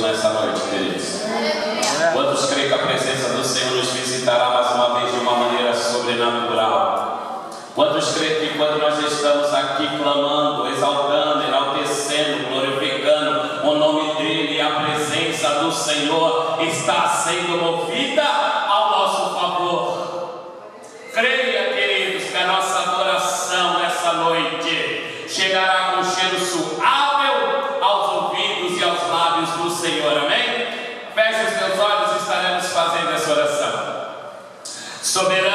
nessa noite. So then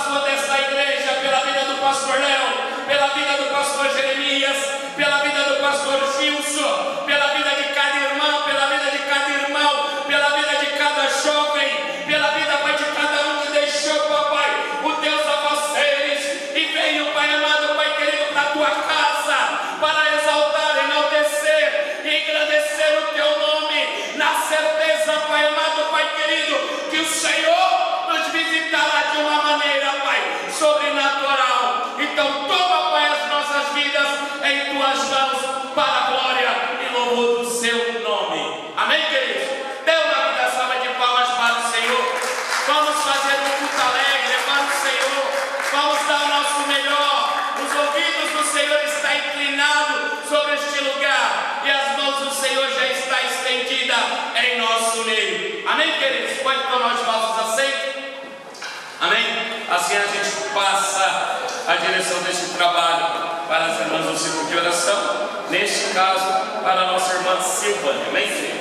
pastor desta igreja, pela vida do pastor Léo, pela vida do pastor Jeremias, pela vida do pastor Gilson, pela vida de cada irmão, pela vida de cada irmão, pela vida de cada jovem, pela vida, Pai, de cada um que deixou, papai, o Deus a vocês e veio, Pai amado, Pai querido, para a tua casa, para exaltar, enaltecer e engrandecer o teu nome, na certeza, Pai amado, Pai querido, que o Senhor nos visitará de uma maneira, Pai, sobrenatural. Então toma, Pai, as nossas vidas em tuas mãos para a glória e louvor do seu nome. Amém, queridos? Dê uma vida salva de palmas para o Senhor. Vamos fazer um culto alegre para o Senhor. Vamos dar o nosso melhor. Os ouvidos do Senhor estão inclinados sobre este lugar do Senhor já está estendida em nosso meio. Amém, queridos? Pode tomar os vossos aceitos? Assim. Amém? Assim a gente passa a direção deste trabalho para as irmãs do círculo de oração. Neste caso, para a nossa irmã Silvana. Amém, queridos?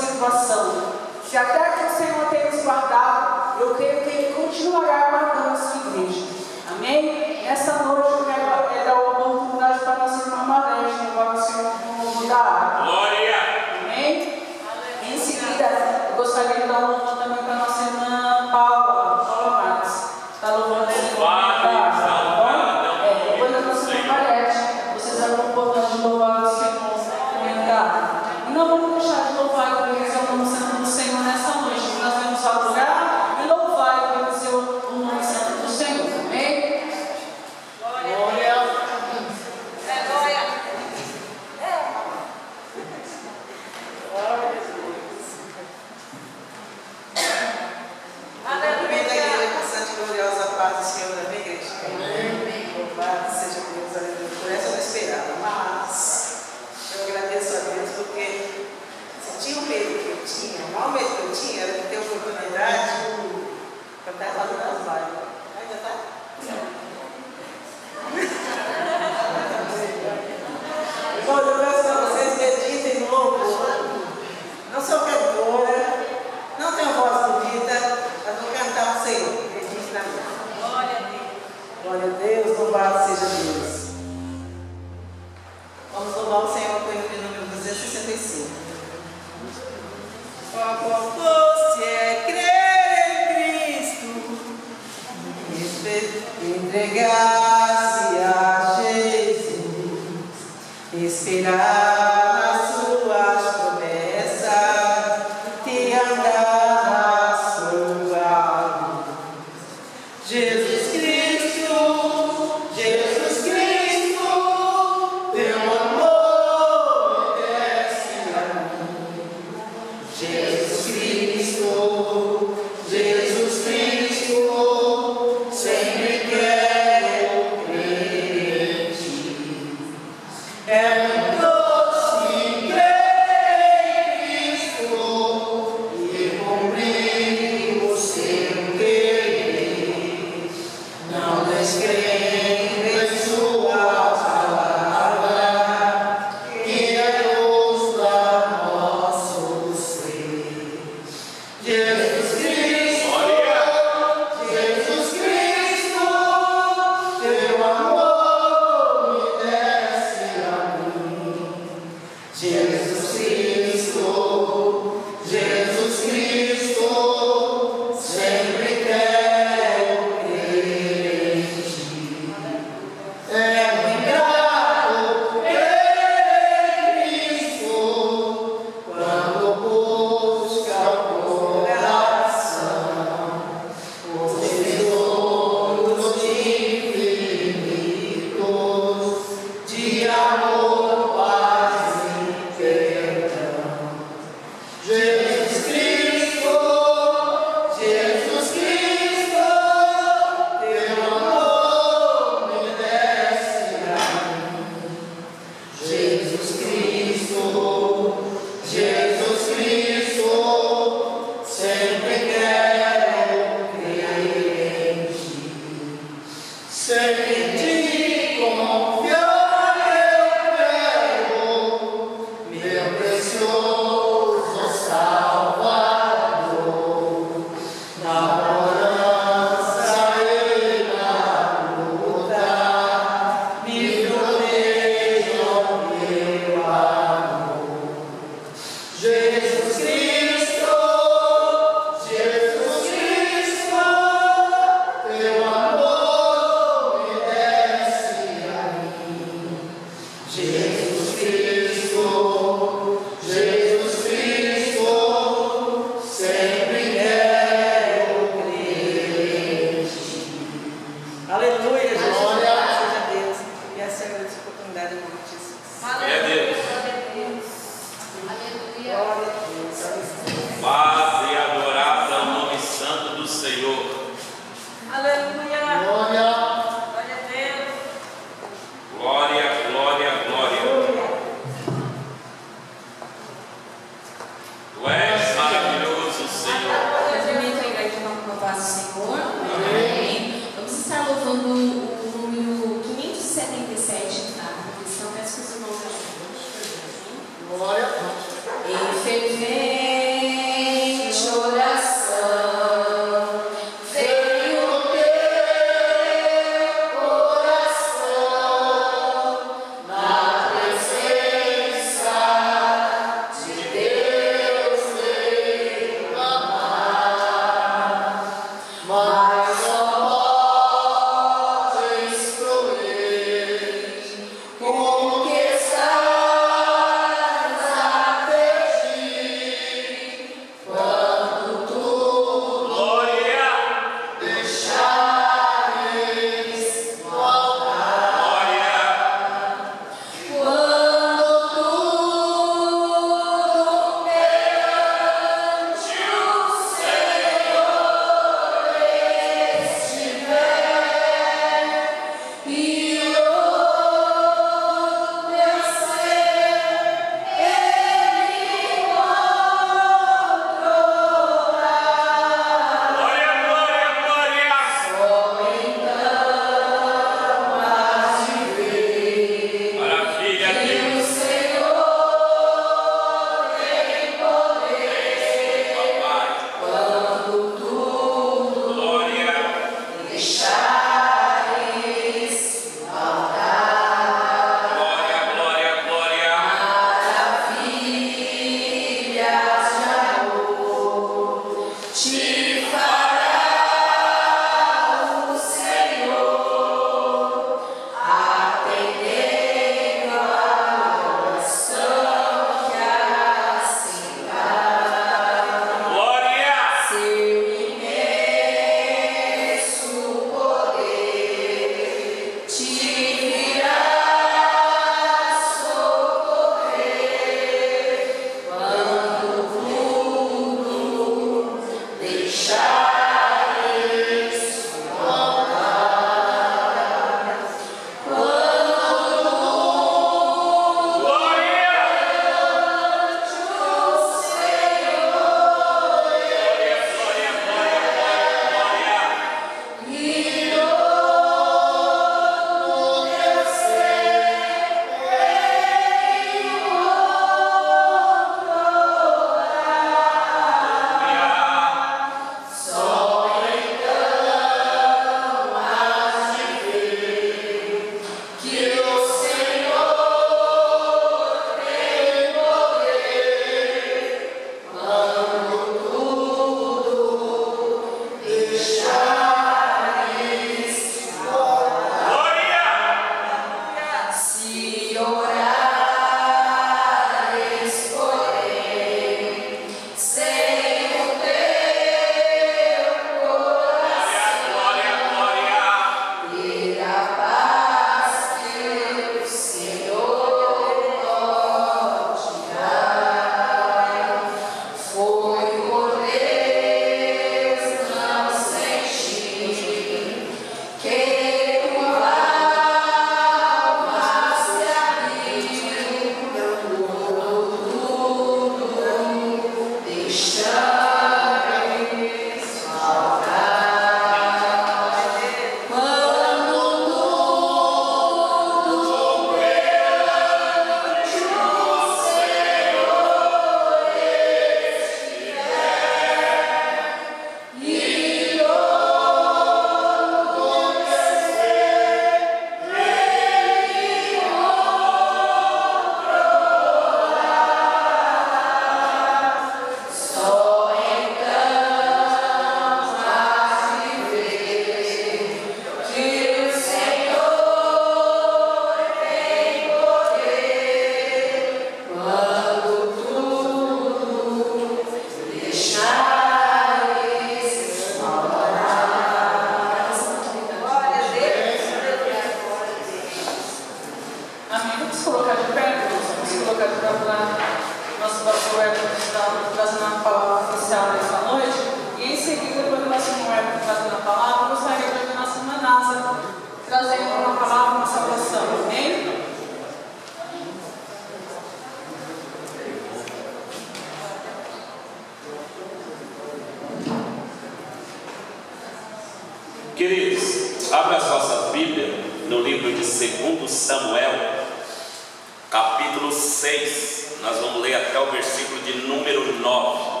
6. Nós vamos ler até o versículo de número 9.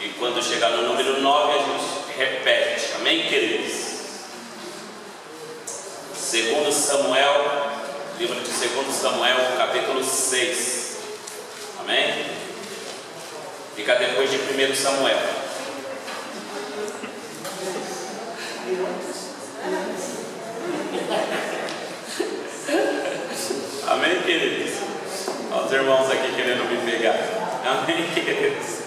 E quando chegar no número 9, a gente repete. Amém, queridos? 2 Samuel, livro de 2 Samuel, capítulo 6. Amém? Fica depois de 1 Samuel. Amém, queridos? Olha os irmãos aqui querendo me pegar. Amém, queridos?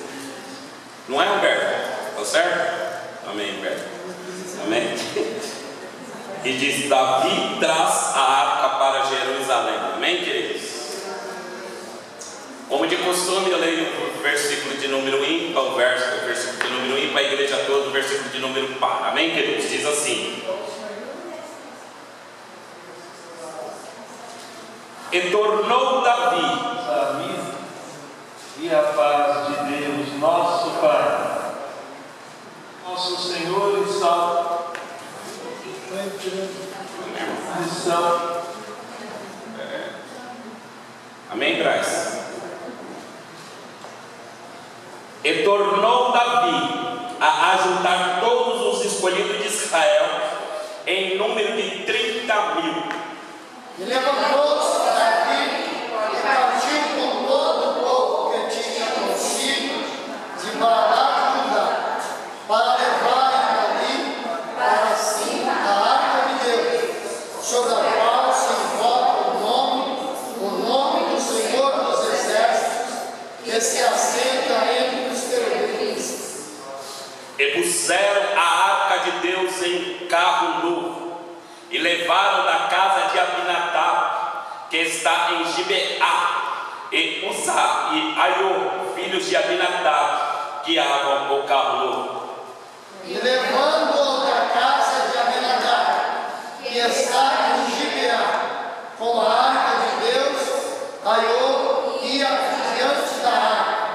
Não é, Humberto? Tá certo? Amém, Humberto. Amém? E diz: Davi traz a arca para Jerusalém. Amém, queridos? Como de costume, eu leio o versículo de número ímpar, o verso, o versículo de número ímpar, a igreja toda, o versículo de número par. Amém, queridos? Diz assim: E tornou Davi, Davi e a paz de Deus, nosso Pai, nosso Senhor e Salvador, missão, Amém, Braz? E tornou Davi a ajuntar todos os escolhidos de Israel em número de 30 mil. E levantou-se Davi e partiu com todo o povo que tinha consigo de Bará Judá, para levarem dali para cima a arca de Deus, sobre a qual se invoca o nome, o nome do Senhor dos Exércitos, que se assenta entre os querubins. E puseram a arca de Deus em carro novo e levaram da casa de Abinadab, que está em Gibeá, e Uzá e Aiô, filhos de Abinadab, guiavam o carro novo. E levando-o da casa de Abinadab, que está em Gibeá, com a arca de Deus, Aiô ia diante da arca.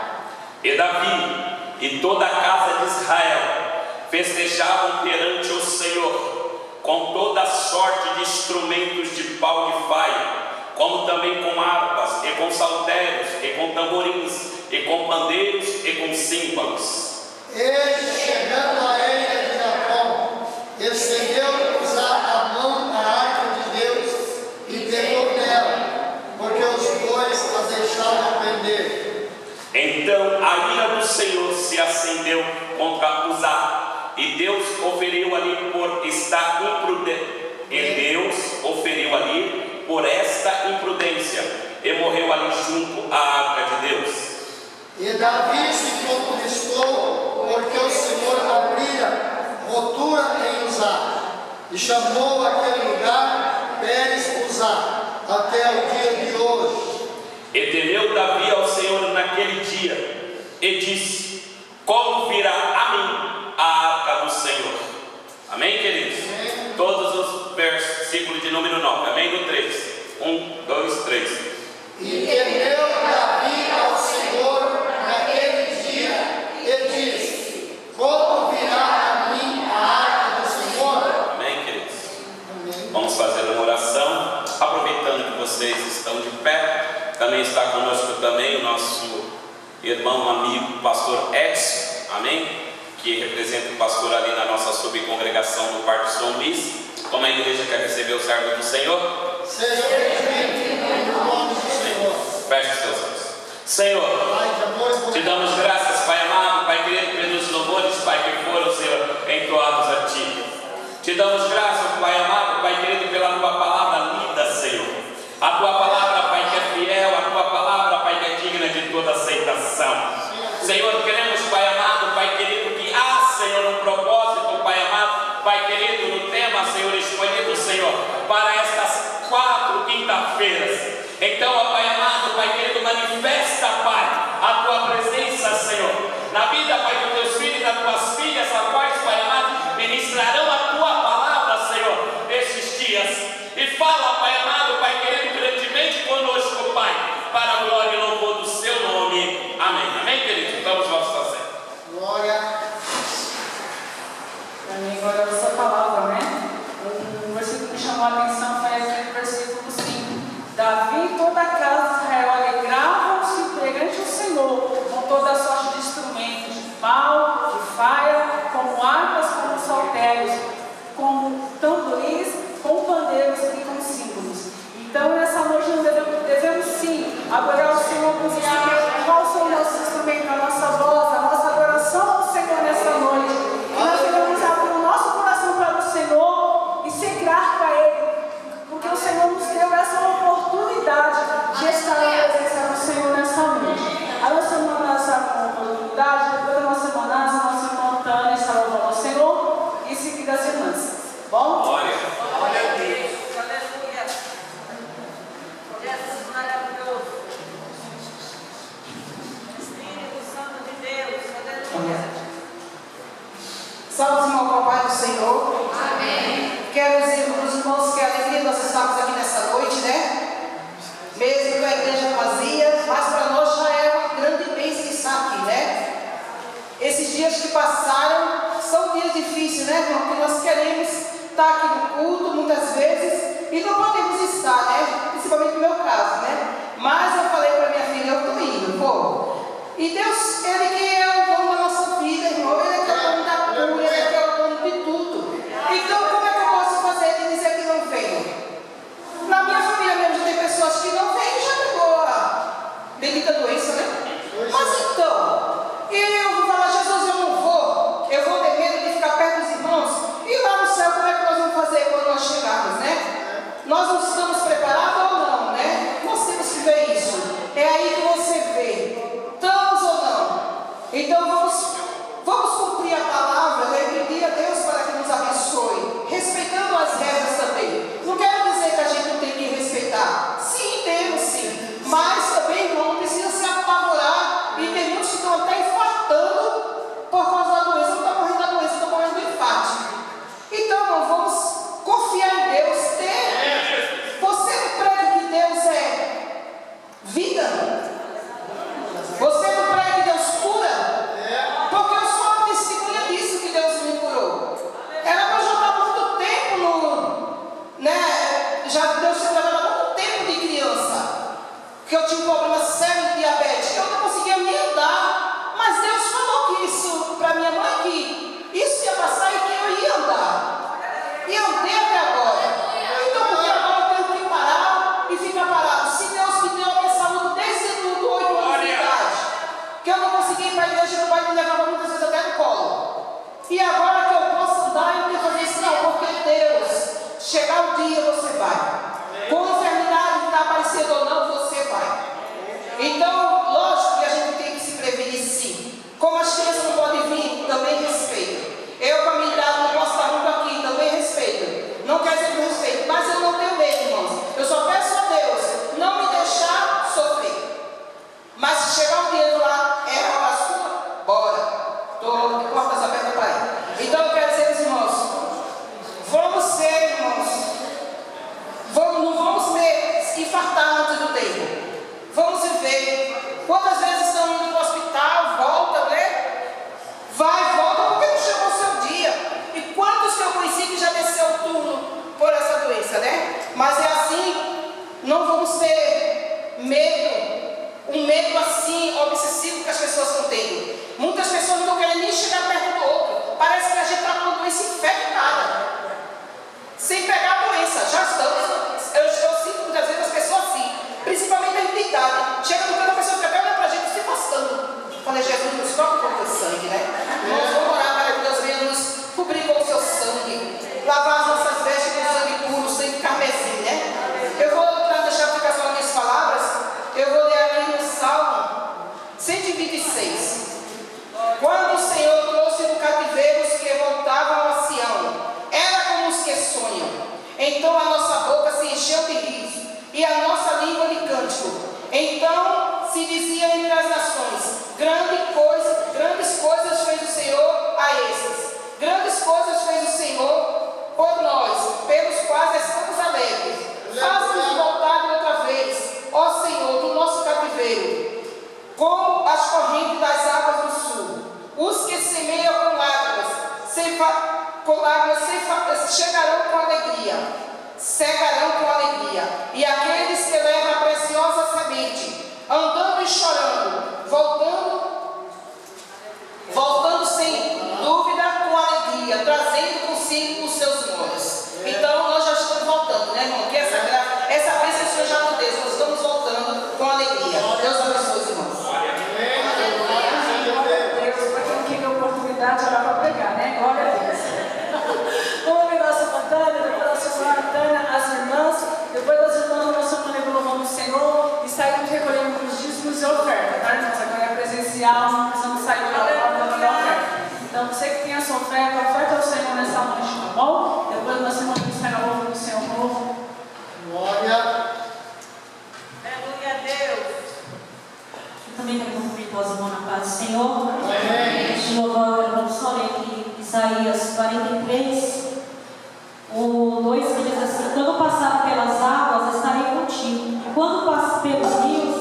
E Davi e toda a casa de Israel festejavam perante o Senhor com toda sorte de instrumentos de pau de faia, como também com harpas, e com saltérios, e com tamborins, e com pandeiros, e com símbolos. Ele, chegando à ilha de Jacó, estendeu-lhes a mão à arca de Deus e pegou nela, porque os bois a deixaram prender. Então a ira do Senhor se acendeu contra Uzá, e Deus oferiu ali por estar imprudente. E Deus oferiu ali por esta imprudência, e morreu ali junto à arca de Deus. E Davi se conquistou, porque o Senhor abrira rotura em Uzá, e chamou aquele lugar Pérez Uzá, até o dia de hoje. E temeu Davi ao Senhor naquele dia, e disse: Como virá a mim a arca do Senhor? Amém, queridos? Todos os versículos de número 9, amém? No 3. 1, 2, 3. E temeu Davi ao Senhor naquele dia, e disse: Como virá a mim a arca do Senhor? Amém, queridos? Amém. Vamos fazer uma oração, aproveitando que vocês estão de pé. Também está conosco também o nosso irmão, amigo, pastor Edson, amém? Que representa o pastor ali na nossa subcongregação no Parque São Luís. Como a igreja quer receber o servo do Senhor, Seja bem-vindo no nome do Senhor. feche os teus olhos. Senhor, Te damos graças, Pai amado, Pai querido, pelos louvores, Pai, que foram, Senhor, entoados a Ti. Te damos graças, Pai amado, Pai querido, pela Tua palavra linda, Senhor. A Tua palavra, Pai, que é fiel, a Tua palavra, Pai, que é digna de toda aceitação. Senhor, queremos, para estas quatro quinta-feiras. Então, ó Pai amado, 아버지 Paz do Senhor. Amém. novo louvor é o aqui, Isaías 43, o 2 que diz assim: Quando passar pelas águas, estarei contigo. Quando passar pelos rios,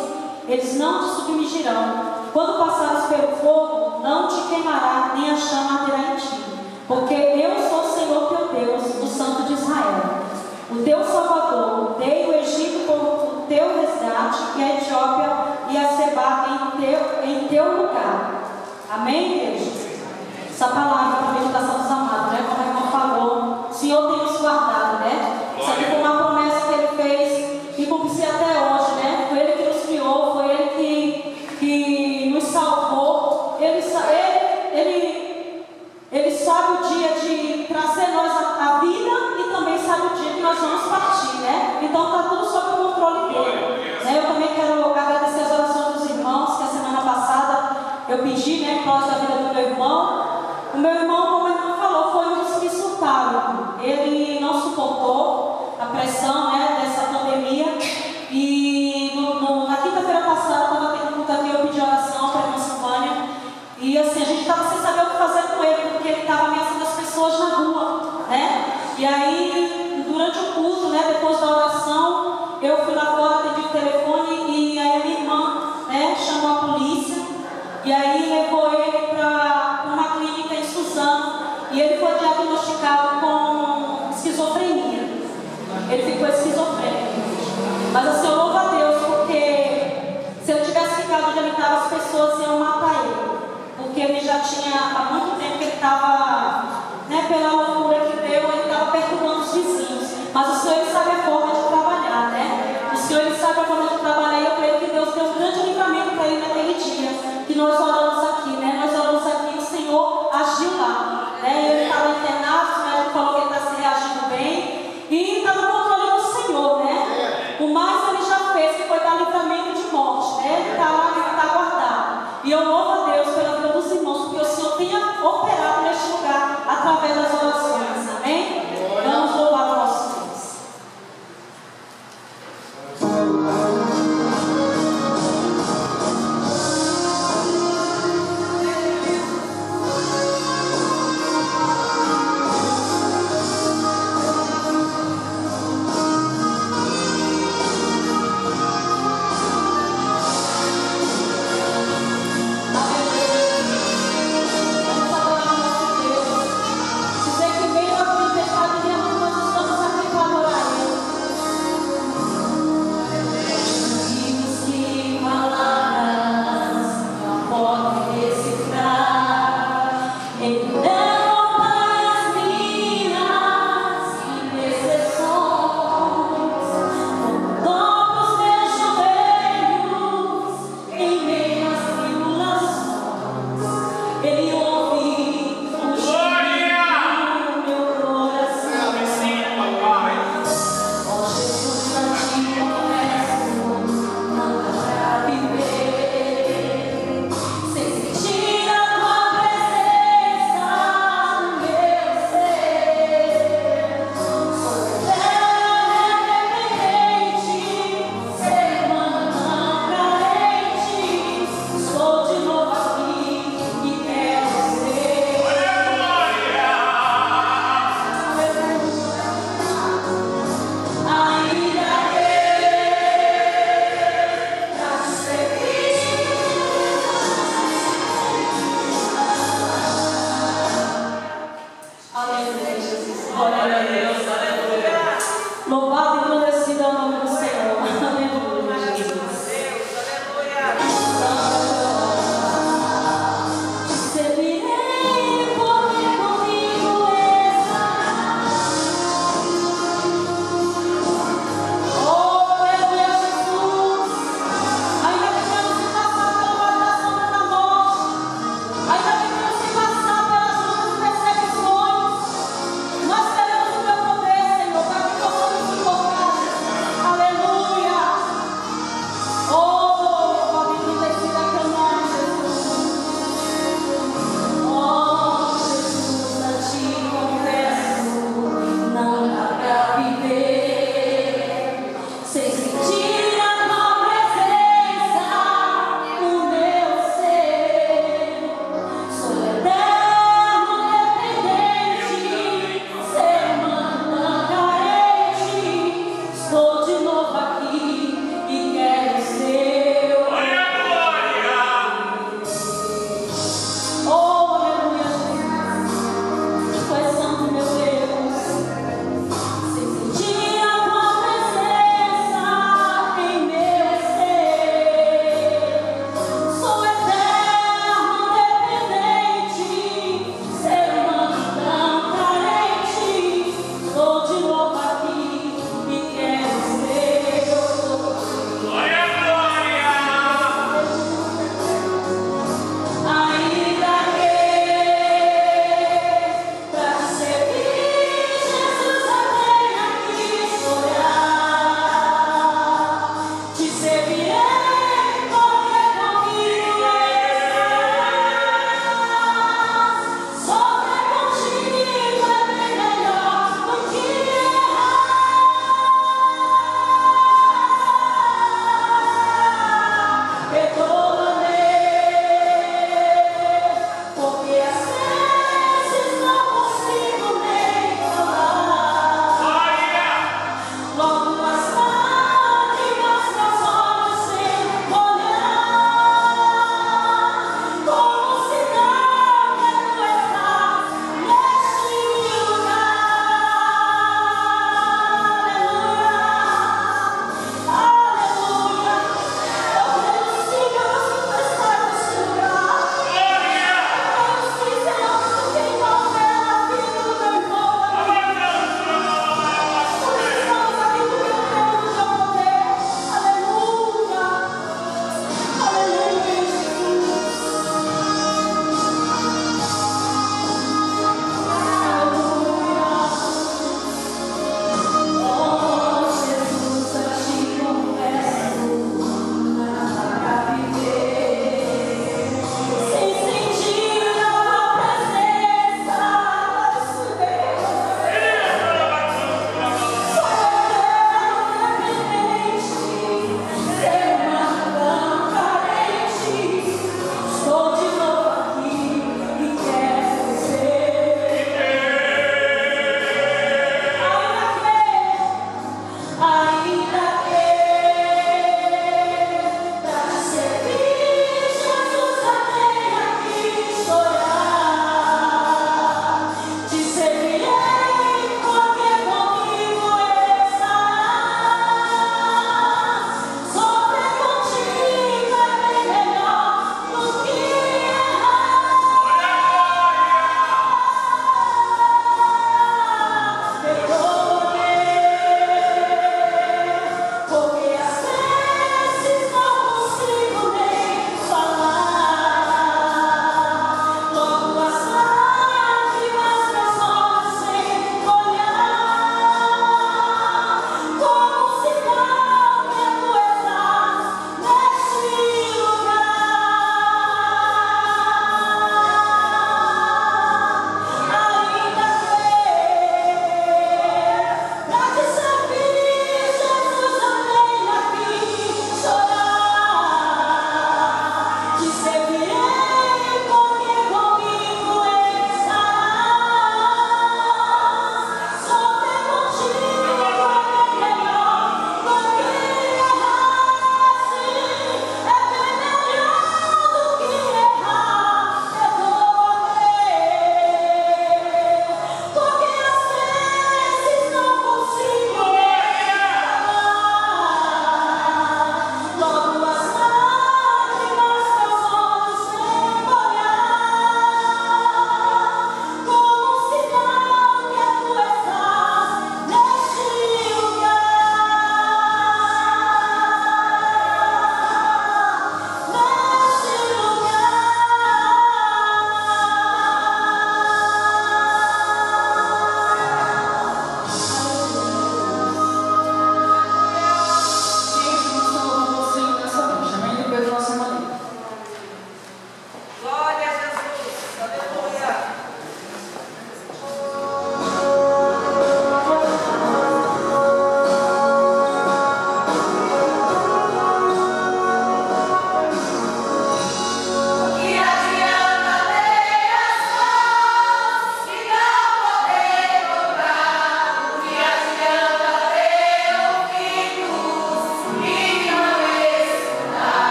eles não te submergirão. Quando passares pelo fogo, não te queimará, nem a chama terá em ti. Porque eu sou o Senhor teu Deus, o Santo de Israel. O teu teu resgate e a Etiópia e a Seba em teu, em teu lugar. Amém, Deus? Essa palavra para a meditação dos amados.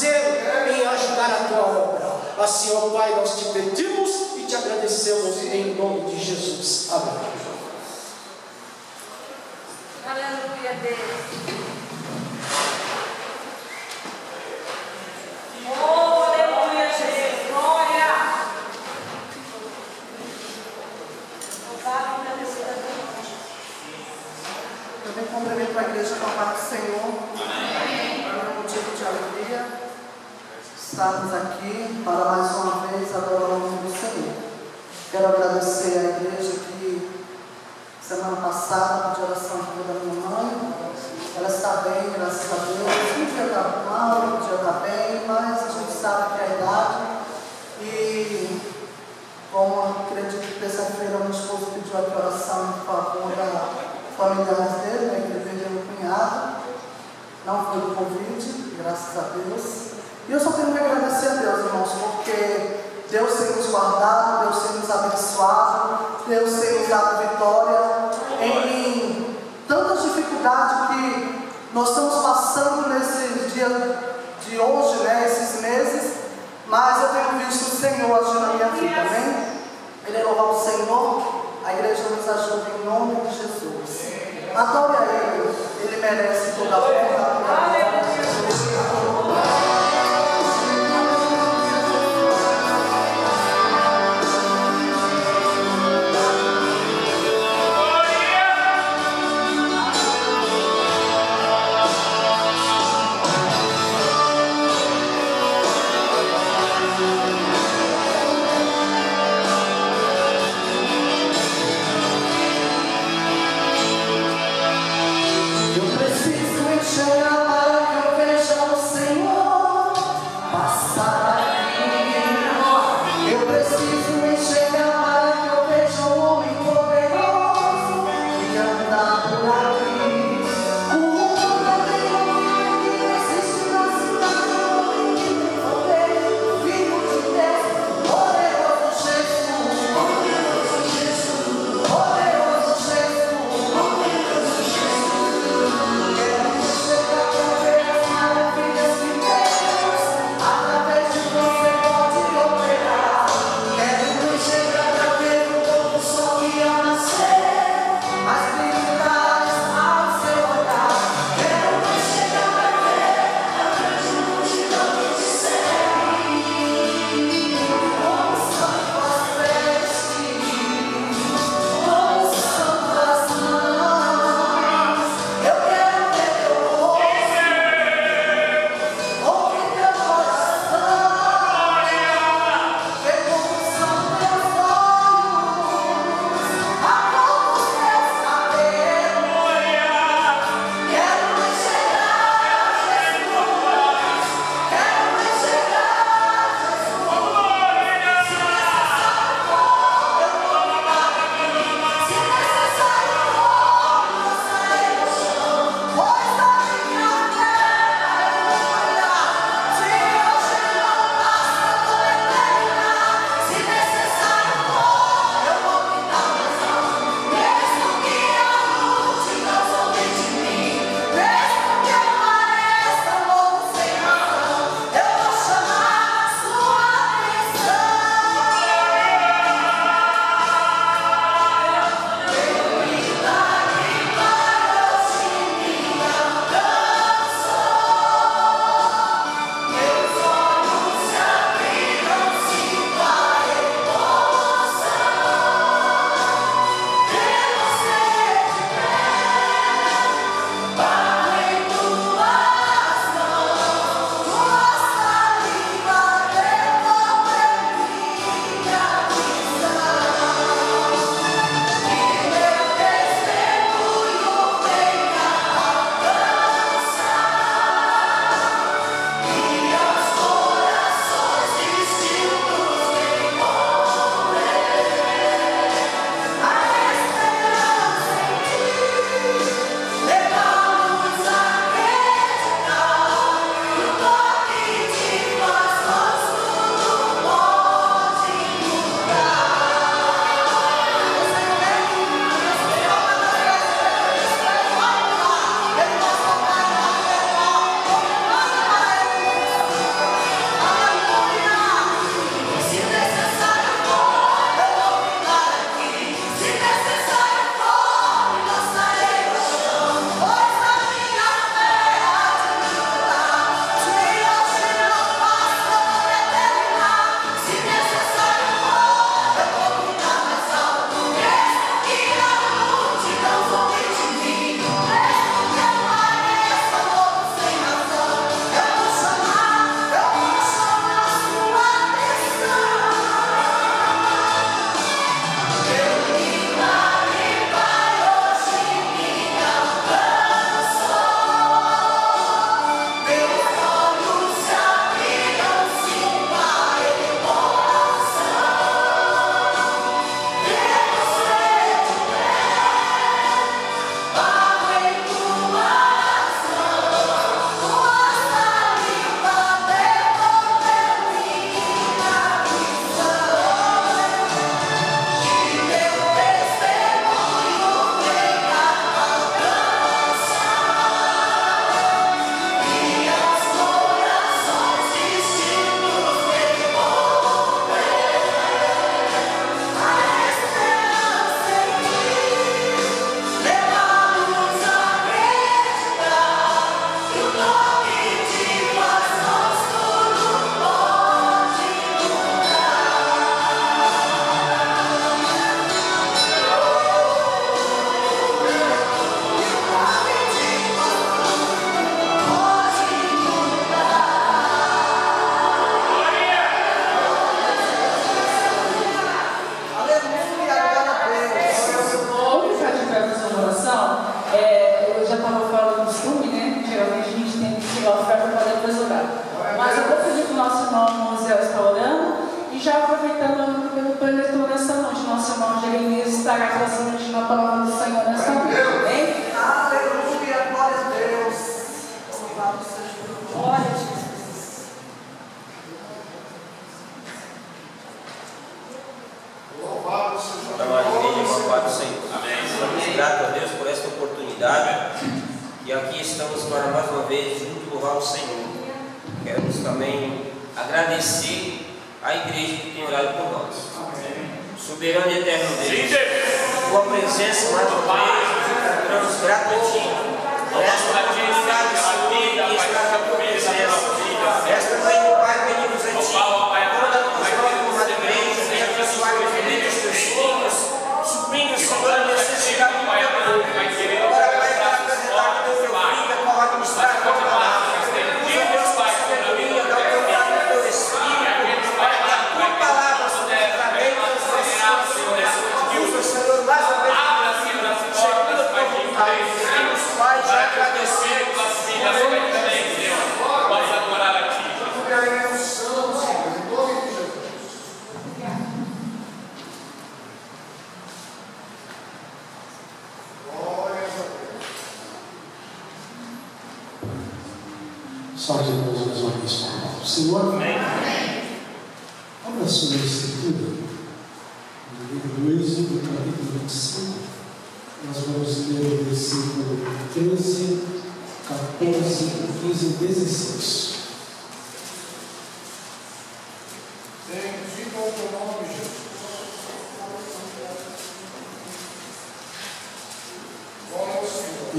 parceiro em ajudar a tua obra. Assim, ó Pai, nós te pedimos e te agradecemos em nome de Jesus. Amém. Aleluia, Deus.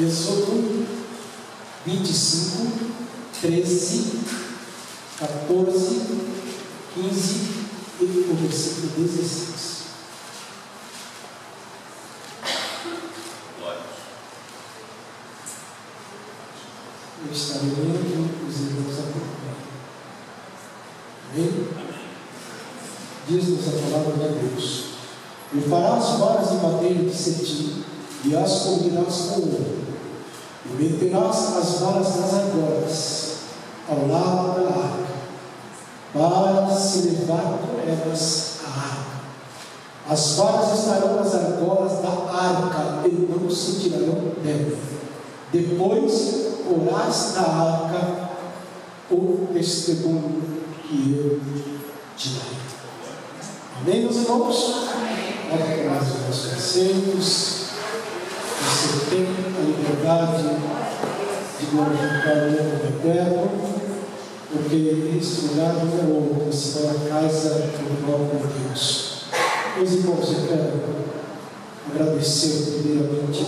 18, 25, 13, 14, 15 e o versículo 16. Eu estarei lendo os irmãos acompanham. Amém? Diz-nos a palavra de Deus. E as varas de madeira de cetim, e as combinarás com ouro Meterás as varas nas argolas, ao lado da arca, para se levar com elas a arca. As varas estarão nas argolas da arca, e não se tirarão dela. Depois porás na arca o testemunho que eu te darei. Amém, meus irmãos? Olha para nós os nossos conceitos. Você tem a liberdade de glorificar o nome eterno, porque este lugar não é outro, senão a casa do próprio Deus. Meus irmãos, eu quero agradecer primeiramente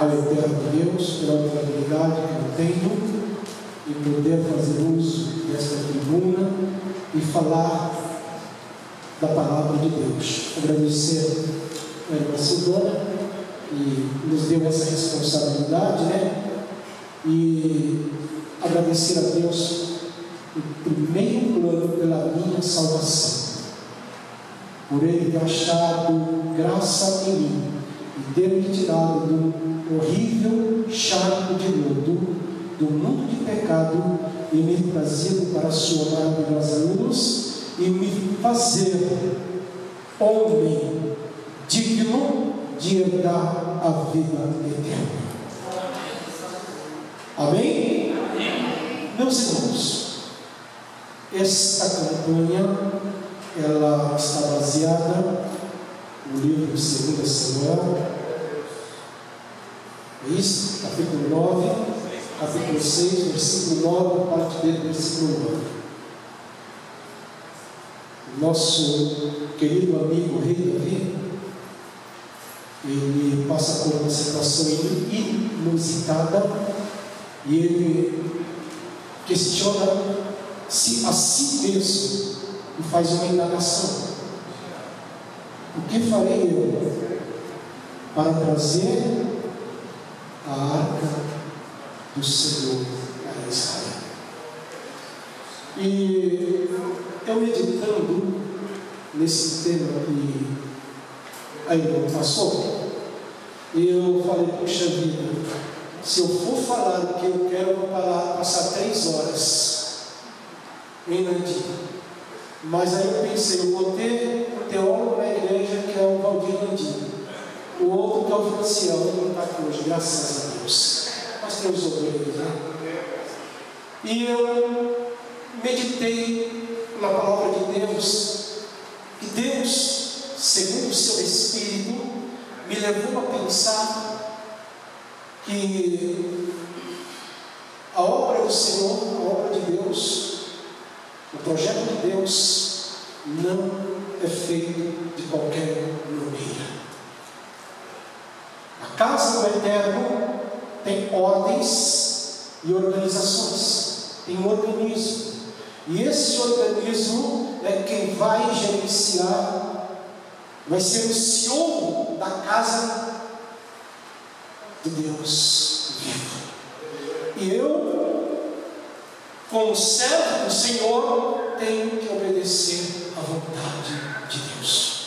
ao eterno Deus pela oportunidade que eu tenho em poder fazer uso desta tribuna e falar da palavra de Deus. Agradecer a irmã Silvana e nos deu essa responsabilidade, né? E agradecer a Deus em primeiro plano pela minha salvação. Por Ele ter achado graça em mim e ter me tirado do horrível charco de lodo, do mundo de pecado e me trazido para a sua maravilhosa luz e me fazer homem digno de herdar a vida eterna. Amém? Meus irmãos, esta campanha ela está baseada no livro de 2 Samuel, é isso? Capítulo 9, capítulo 6, versículo 9, parte B, versículo 9 nosso querido amigo Rei Davi, ele passa por uma situação inusitada e ele questiona se a si mesmo e faz uma indagação. O que farei eu para trazer a arca do Senhor a Israel? E eu meditando nesse tema que a irmã passou, eu falei, puxa vida, se eu for falar o que eu quero, eu vou parar, passar três horas em Nandim. Mas aí eu pensei, eu vou ter um teólogo na igreja que é o Valdir Landini. O outro que é o Franciel, não está aqui hoje, graças a Deus. Mas tem os obreiros, né? E eu meditei na palavra de Deus. E Deus, segundo o seu Espírito, me levou a pensar que a obra do Senhor, a obra de Deus, o projeto de Deus não é feito de qualquer maneira. A casa do Eterno tem ordens e organizações, tem um organismo. E esse organismo é quem vai gerenciar, vai ser o CEO da casa de Deus vivo. E eu, como servo do Senhor, tenho que obedecer à vontade de Deus.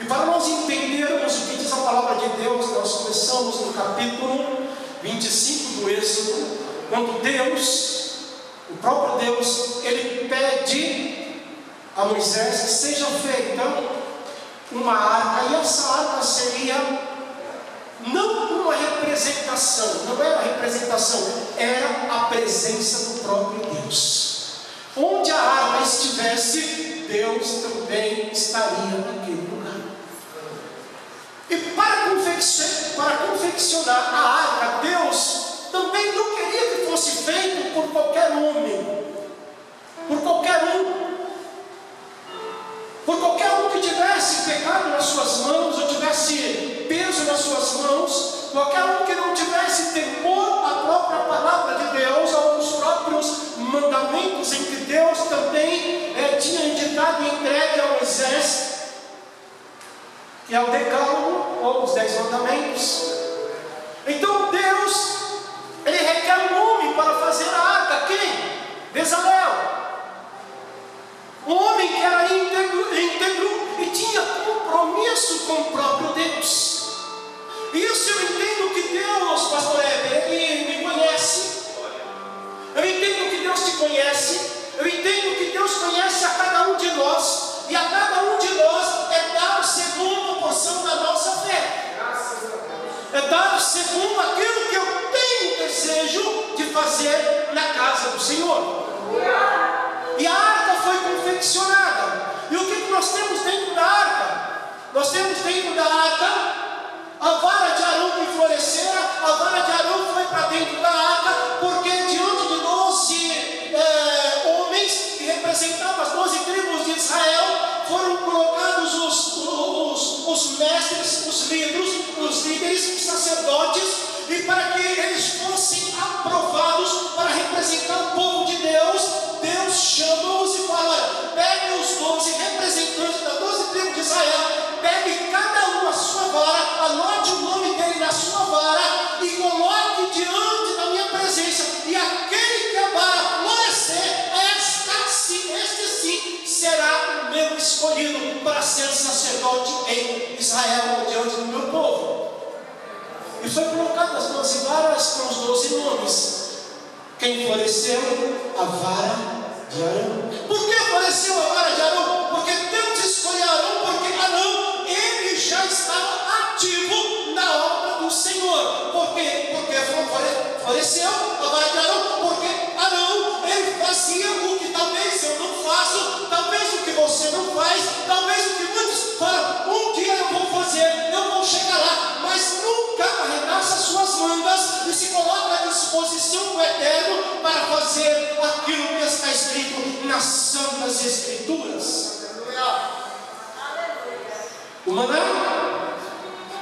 E para nós entendermos o que diz a palavra de Deus, nós começamos no capítulo 25 do Êxodo, quando Deus, o próprio Deus, ele pede a Moisés que seja feita uma arca, e essa arca seria não uma representação, não era representação, era a presença do próprio Deus. Onde a arca estivesse, Deus também estaria naquele lugar. E para confeccionar, para confeccionar a arca, Deus também não queria que fosse feito por qualquer homem, por qualquer um. Por qualquer pecado nas suas mãos, ou tivesse peso nas suas mãos, qualquer um que não tivesse temor à própria palavra de Deus, aos próprios mandamentos em que Deus também é, tinha indicado e entregue a Moisés, que é o decálogo, ou os dez mandamentos. Então Deus, ele requer um homem para fazer a arca, quem? Bezalel. Um homem que era íntegro, íntegro e tinha compromisso com o próprio Deus. Isso eu entendo que Deus, pastor Heber, ele me conhece. Eu entendo que Deus te conhece. Eu entendo que Deus conhece a cada um de nós. E a cada um de nós é dado segundo a porção da nossa fé. É dado segundo aquilo que eu tenho desejo de fazer na casa do Senhor. E a arca foi confeccionada. E o que nós temos dentro da arca? Nós temos dentro da arca. A vara de Arão que florescera, a vara de Arão foi para dentro da arca, porque diante de doze eh, homens que representavam as doze tribos de Israel, foram colocados os, os, os mestres, os líderes, os líderes, os sacerdotes, e para que eles fossem aprovados em Israel, diante do meu povo. E foi colocado as doze varas com os doze nomes. Quem floresceu? A vara de Arão. Por que floresceu a vara de Arão? Porque Deus escolheu Arão, porque Arão, ele já estava ativo na obra do Senhor. Por quê? Porque flore- floresceu a vara de Arão, porque Arão, ele fazia o que talvez eu não faço, talvez o que você não faz, talvez o que falam, um dia eu vou fazer, eu vou chegar lá, mas nunca arregaça suas mangas e se coloca à disposição do Eterno para fazer aquilo que está escrito nas Santas Escrituras. O maná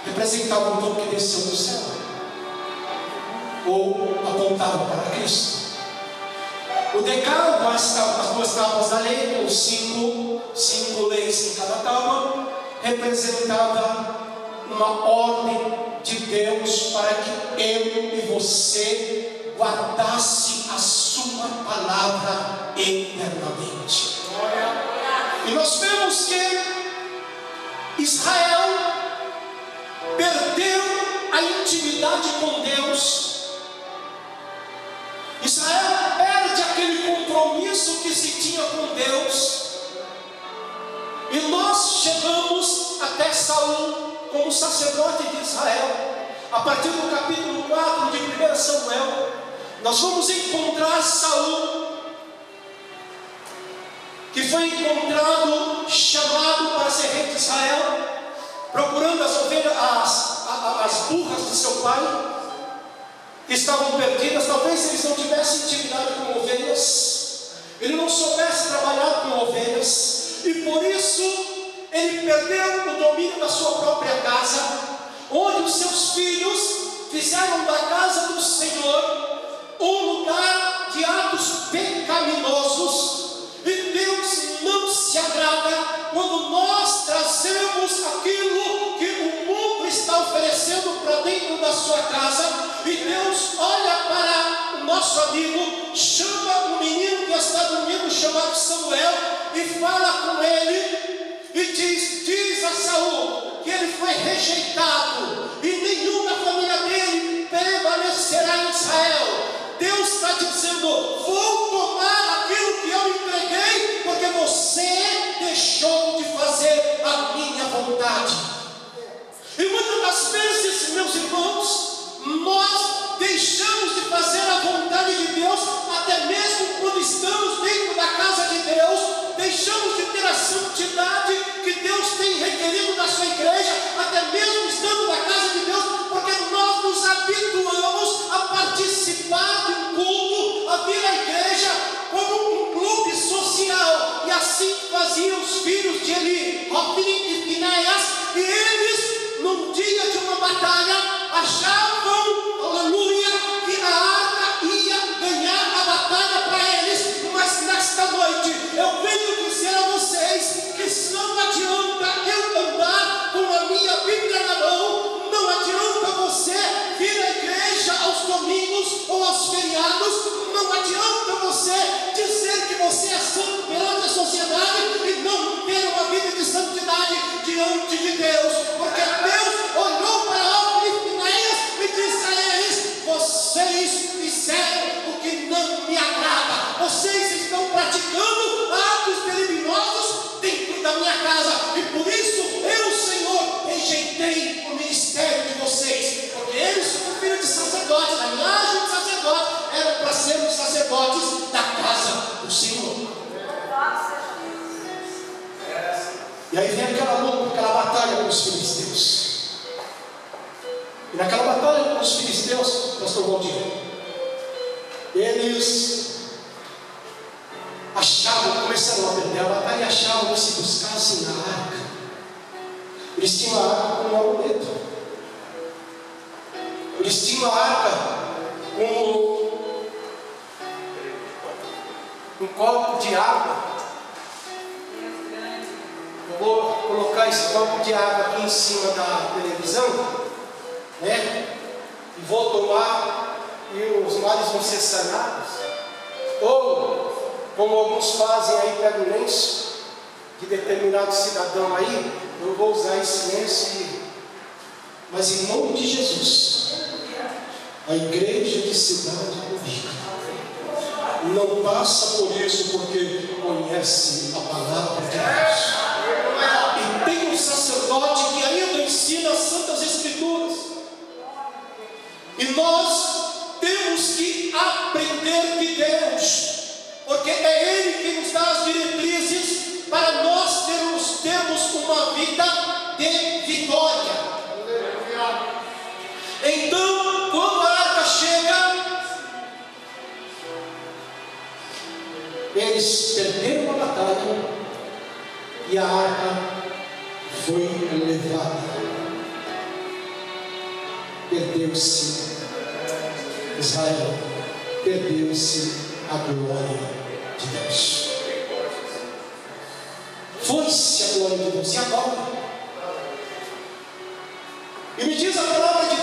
representava o pão que desceu do céu, ou apontava para Cristo. O decálogo, as, as duas tábuas da lei, com cinco, cinco leis em cada tábua, representava uma ordem de Deus para que eu e você guardasse a sua palavra eternamente. E nós vemos que Israel perdeu a intimidade com Deus. Israel aquele compromisso que se tinha com Deus. E nós chegamos até Saul como sacerdote de Israel. A partir do capítulo 4 de 1 Samuel, nós vamos encontrar Saul, que foi encontrado, chamado para ser rei de Israel, procurando as ovelhas, as, as burras de seu pai, que estavam perdidas, talvez eles não tivessem intimidade com ovelhas, ele não soubesse trabalhar com ovelhas, e por isso ele perdeu o domínio da sua própria casa, onde os seus filhos fizeram da casa do Senhor um lugar de atos pecaminosos, e Deus não se agrada quando nós trazemos aquilo que está oferecendo para dentro da sua casa, e Deus olha para o nosso amigo, chama o menino que está dormindo, chamado Samuel, e fala com ele, e diz: Diz a Saul que ele foi rejeitado, e nenhum da família dele permanecerá em Israel. Deus está dizendo: Vou tomar aquilo que eu entreguei, porque você deixou de fazer a minha vontade. E muitas das vezes, meus irmãos, nós deixamos de fazer a vontade de Deus, até mesmo quando estamos dentro da casa de Deus, deixamos de ter a santidade que Deus tem requerido da sua igreja, até mesmo estando na casa de Deus, porque nós nos habituamos a participar de um culto, a vir à igreja como um clube social, e assim faziam os filhos de Eli, Hofni e Finéias, e eles, num dia de uma batalha, achavam, aleluia,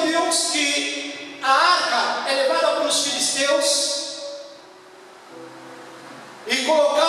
Deus que a arca é levada pelos filisteus e colocado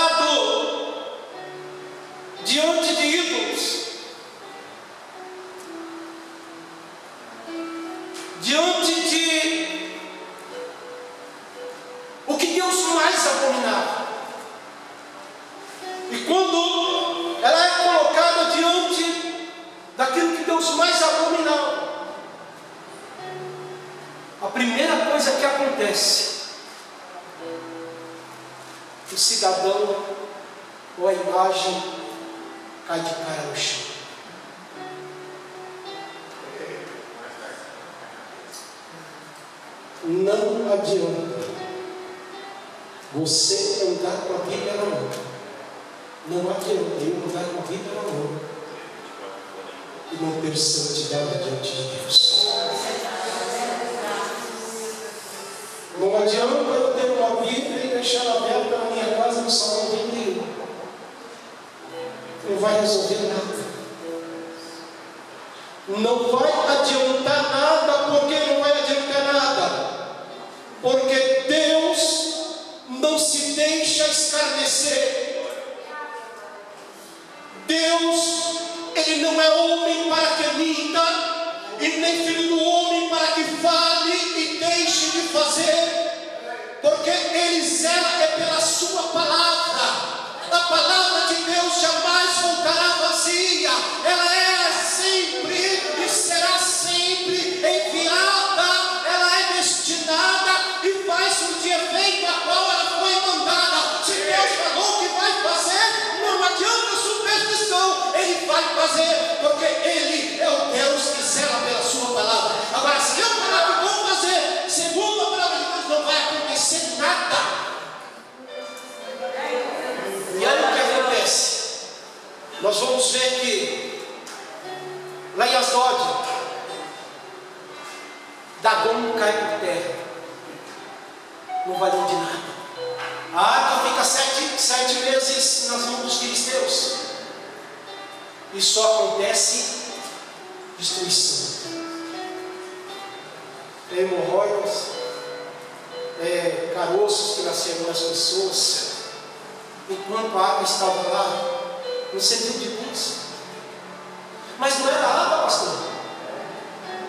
Mas não era água, pastor.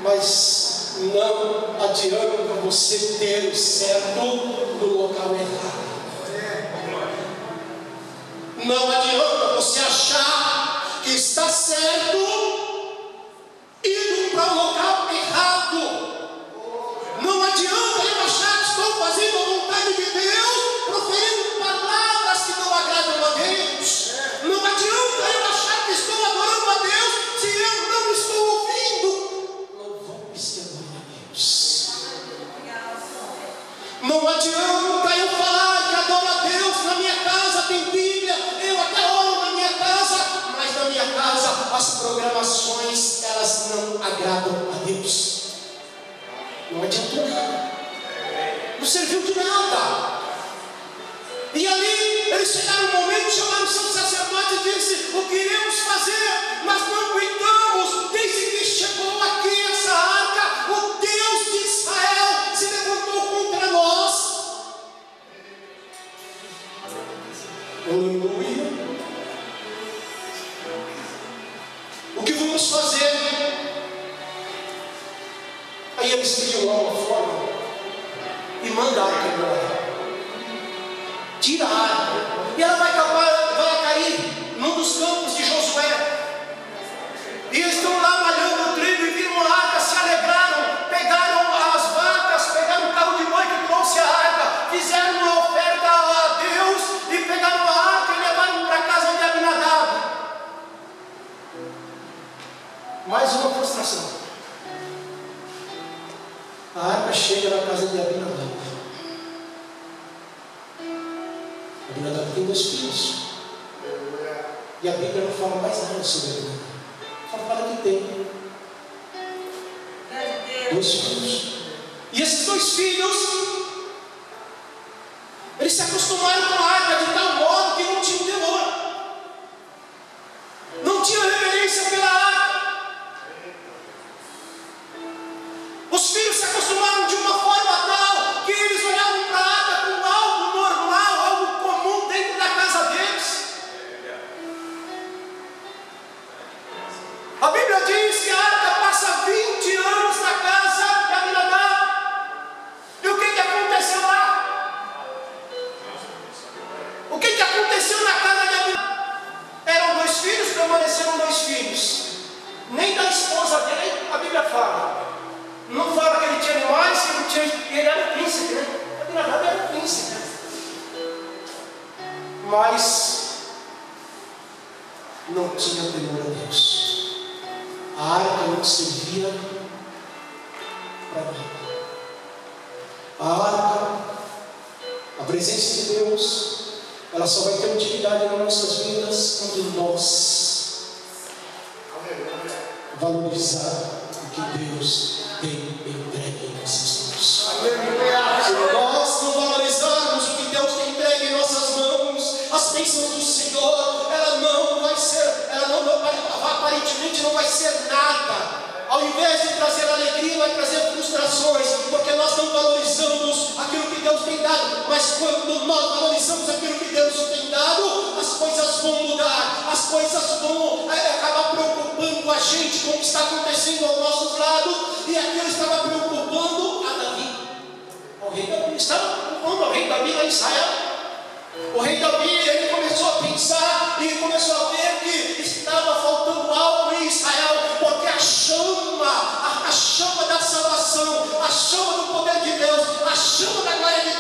Mas não adianta você ter o certo no local errado. Não adianta você achar que está certo programações elas não agradam a Deus. Não adiantou nada. Não serviu de nada. E ali eles chegaram um momento, chamaram o santo sacerdote e disse: O que iremos fazer, mas não o chega na casa de Abinadab. Abinadab tem dois filhos. E a Bíblia não fala mais nada sobre ele. Só fala que tem dois filhos. E esses dois filhos, eles se acostumaram com a água de tal modo que não tinham permaneceram dois filhos. Nem da esposa dele a Bíblia fala. Não fala que ele tinha animais, que ele, tinha, ele era príncipe, né? Abinadab era príncipe. Mas não tinha temor a Deus. A arca não servia para nada. A arca, a presença de Deus, ela só vai ter utilidade nas nossas vidas quando nós aparentemente não vai ser nada. Ao invés de trazer alegria, vai trazer frustrações, porque nós não valorizamos aquilo que Deus tem dado. Mas quando nós valorizamos aquilo que Deus tem dado, as coisas vão mudar, as coisas vão é, acabar preocupando a gente com o que está acontecendo aos nossos lados, e aquilo estava preocupando a Davi. O rei Davi estava preocupando o rei Davi lá em Israel. O rei Davi, ele começou a pensar e começou a ver que estava faltando algo em Israel, porque a chama, a, a chama da salvação, a chama do poder de Deus, a chama da glória de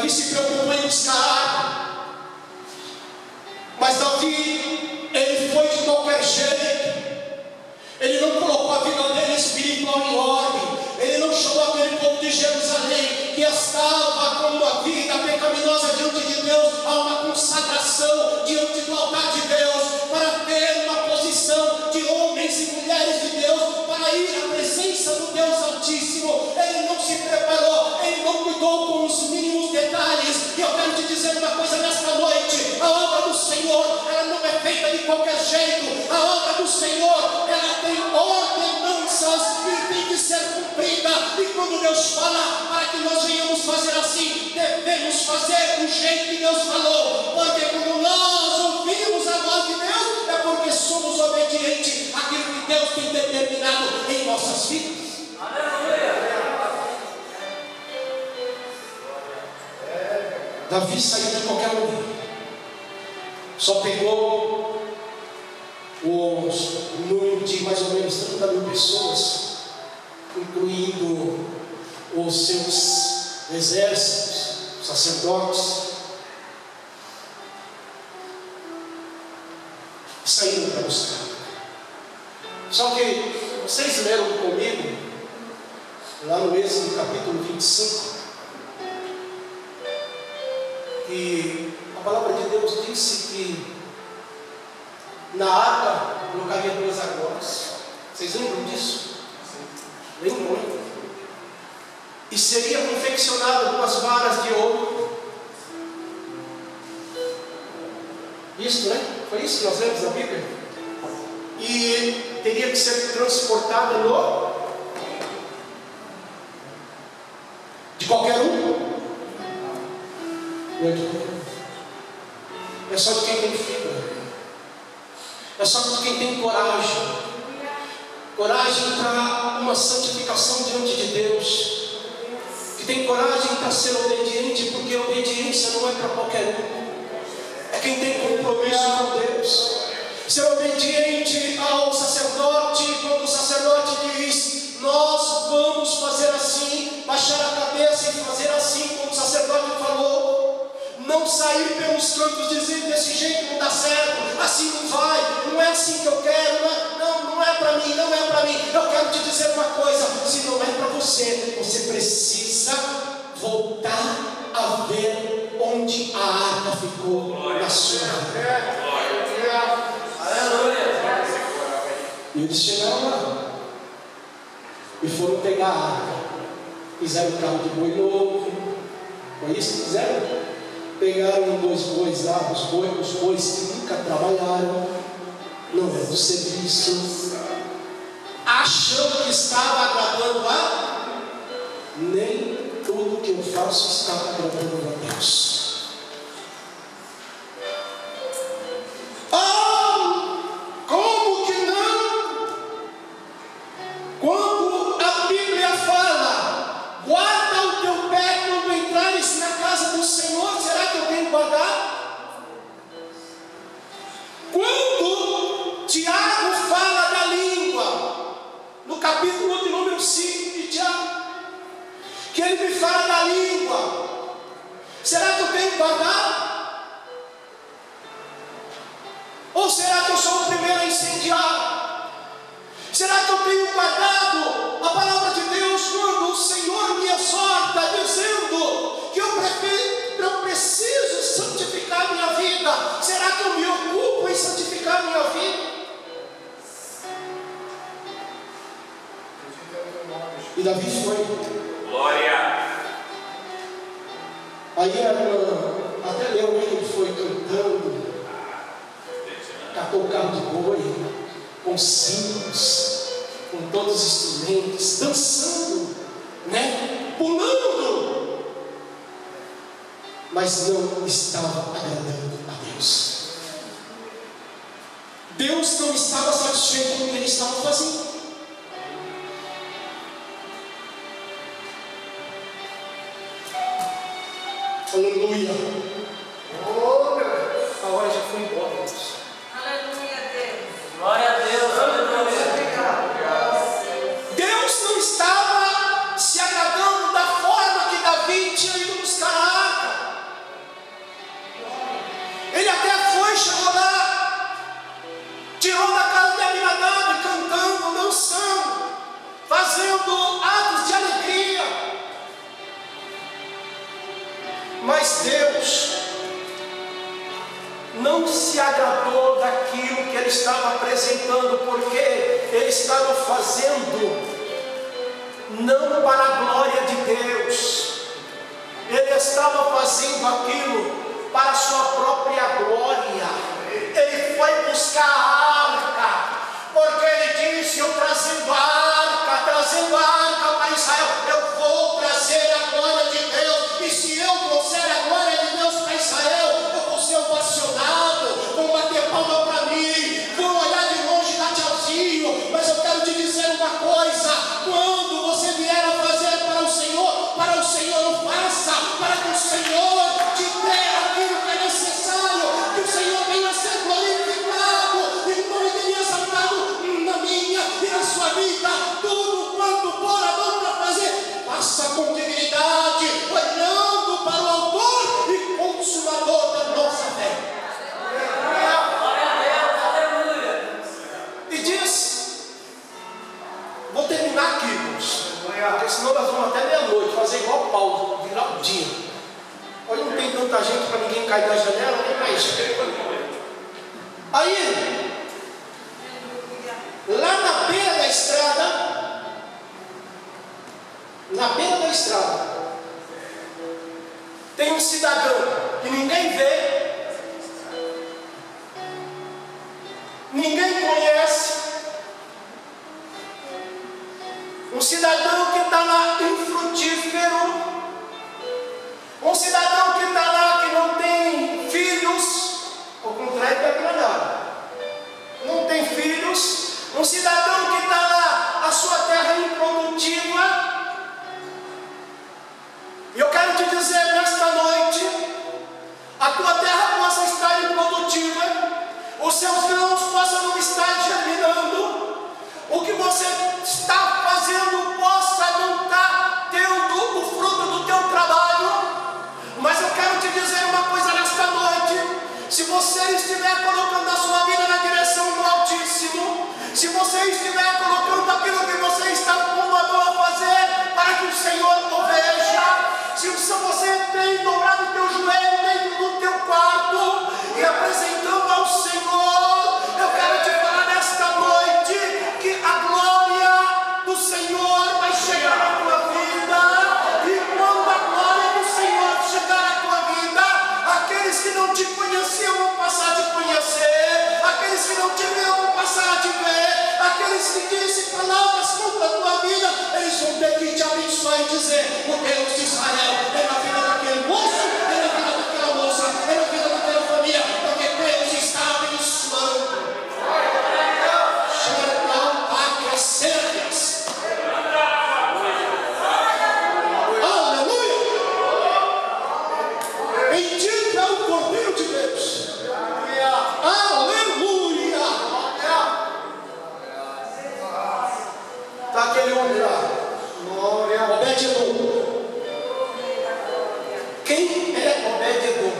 Davi se preocupou em buscar a arca. Mas Davi, ele foi de qualquer jeito. Ele não colocou a vida dele espiritual em ordem. Ele não chamou aquele povo de Jerusalém que estava com uma vida pecaminosa diante de Deus a uma consagração diante do altar de Deus qualquer jeito. A obra do Senhor, ela tem ordenanças e tem que ser cumprida. E quando Deus fala para que nós venhamos fazer assim, devemos fazer do jeito que Deus falou. Porque quando nós ouvimos a voz de Deus, é porque somos obedientes àquilo que Deus tem determinado em nossas vidas. Davi saiu de qualquer lugar. Só pegou o número de mais ou menos 30 mil pessoas, incluindo os seus exércitos, sacerdotes, saíram para buscar. Só que vocês leram comigo, lá no Êxodo capítulo 25, que a palavra de Deus disse que na arca colocaria duas argolas. Vocês lembram disso? Lembram? E seria confeccionado duas varas de ouro. Isso, né? Foi isso que nós lemos na Bíblia? E teria que ser transportada no. De qualquer um? É de qualquer um. É só de quem tem fibra. É só de quem tem coragem. Coragem para uma santificação diante de Deus. Que tem coragem para ser obediente, porque obediência não é para qualquer um. É quem tem compromisso com Deus. Ser obediente ao sacerdote, quando o sacerdote diz: Nós vamos fazer assim, baixar a cabeça e fazer assim, como o sacerdote falou. Não sair pelos cantos dizendo desse jeito não dá certo, assim não vai, não é assim que eu quero, não é, não, não é para mim, não é para mim. Eu quero te dizer uma coisa: se não é para você, você precisa voltar a ver onde a arca ficou na sua. E eles chegaram lá e foram pegar a arca. Fizeram o carro de boi novo. Foi isso que fizeram? pegaram dois bois árvores, bois os bois que nunca trabalharam, não é do serviço, achando que estava agradando a nem tudo que eu faço está agradando a Deus. Aquele homem lá. Obed-Edom. Quem é Obed-Edom?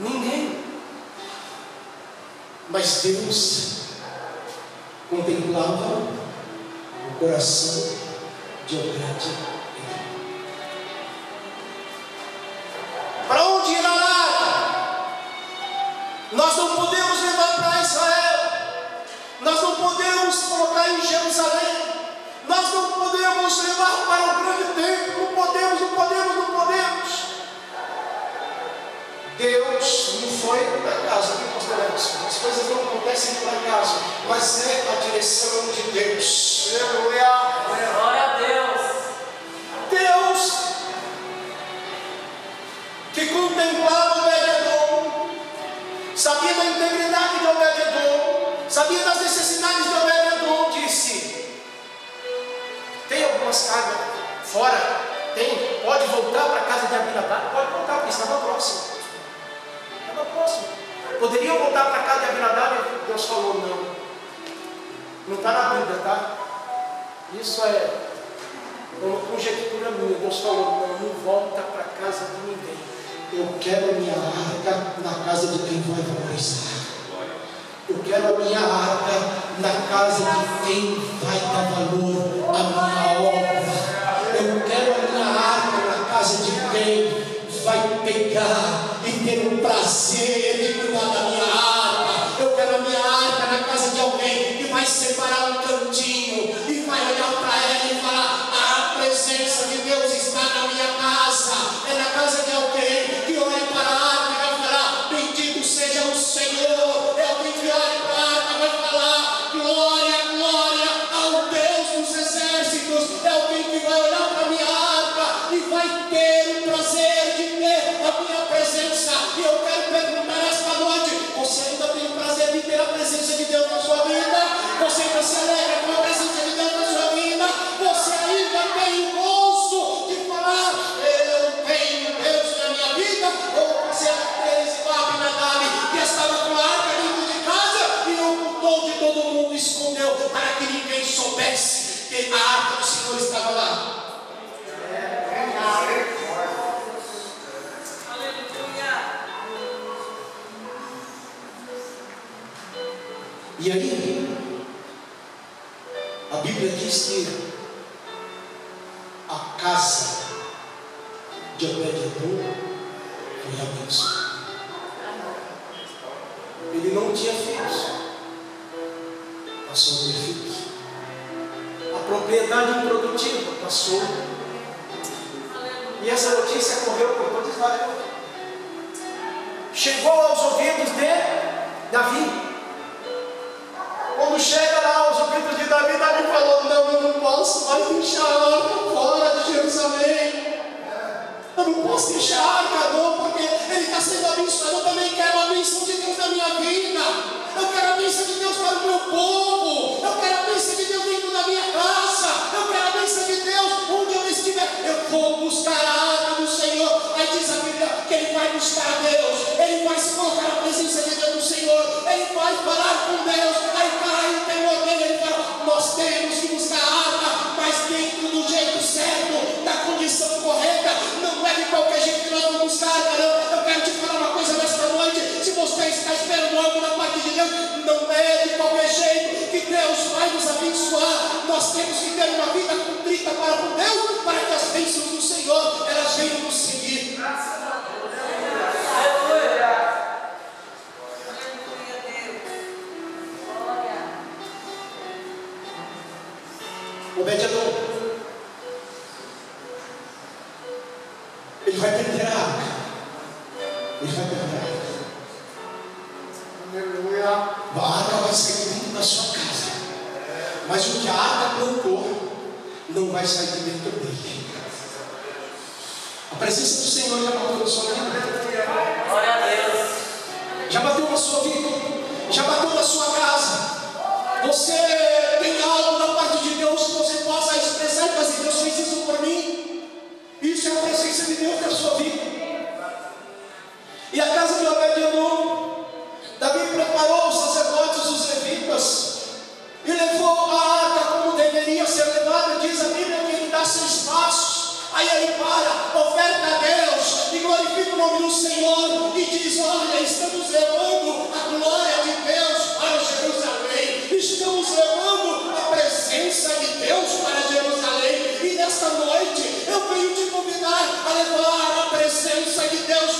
Ninguém. Mas Deus contemplava o coração de Obed-Edom. Acaso, mas é a direção de Deus. Aleluia. Glória a Deus. Deus que contemplava Obed-Edom, sabia da integridade de Obed-Edom, sabia das necessidades de Obed-Edom, disse: tem algumas cargas fora? Tem. Pode voltar para a casa de Abinadab? Pode voltar, porque estava próximo. Estava próximo. Poderiam voltar para casa de Abinadab? Deus falou: não. Não está na Bíblia, tá? Isso é uma conjectura minha. Deus falou: não, não volta para casa de ninguém. Eu quero a minha arca na casa de quem vai valorizar. Eu quero a minha arca na casa de quem vai dar valor à minha E aí, a Bíblia diz que a casa de Obed-Edom foi abençoada. Ele não tinha filhos, passou a ter filhos. A propriedade improdutiva passou. E essa notícia correu por todo Israel. Chegou aos ouvidos de Davi. Deixar a arca fora de Jerusalém. Eu não posso deixar a arca, não, porque ele está sendo abençoado. Eu também quero a bênção de Deus na minha vida. Eu quero a bênção de Deus para o meu povo. Eu quero a bênção de Deus dentro da minha casa. Eu quero a bênção de Deus onde eu estiver. Eu vou buscar a arca do Senhor. Aí diz a Bíblia que ele vai buscar a Deus. Ele vai se colocar na presença de Deus do Senhor. Ele vai falar com Deus. Aí cai o temor dele. Ele fala: Nós temos qualquer jeito que nós vamos buscar a não. Eu quero te falar uma coisa nesta noite. Se você está esperando algo da parte de Deus, não é de qualquer jeito que Deus vai nos abençoar. Nós temos que ter uma vida contrita para com Deus, para que as bênçãos do Senhor elas venham nos seguir. Obed-Edom. vai sair de dentro dele. A presença do Senhor já bateu na sua vida. Glória a Deus. Já bateu na sua vida. Já bateu na sua casa. Você tem algo da parte de Deus que você possa expressar e fazer. Deus fez isso por mim. Isso é a presença de Deus na sua vida. E a casa de Obed-Edom, Davi preparou os sacerdotes, os levitas, e levou a arca como deveria ser levada, diz a aos seus. Aí ele para, oferta a Deus e glorifica o nome do Senhor e diz: Olha, estamos levando a glória de Deus para Jerusalém, estamos levando a presença de Deus para Jerusalém. E nesta noite eu venho te convidar a levar a presença de Deus